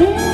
えー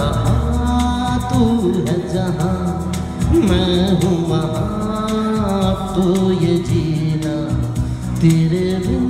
कहा तू है जहाँ? मैं हूँ वहाँ तो ये जीना तेरे बिन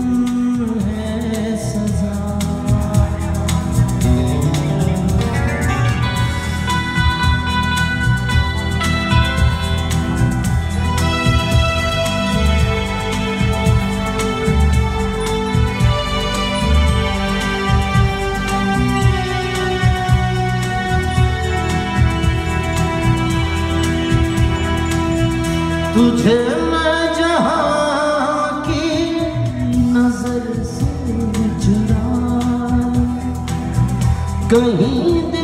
तुझे मैं जहाँ की नज़र से कहीं